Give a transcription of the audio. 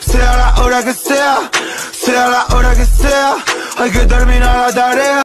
Sea la hora que sea, sea la hora que sea, hay que terminar la tarea.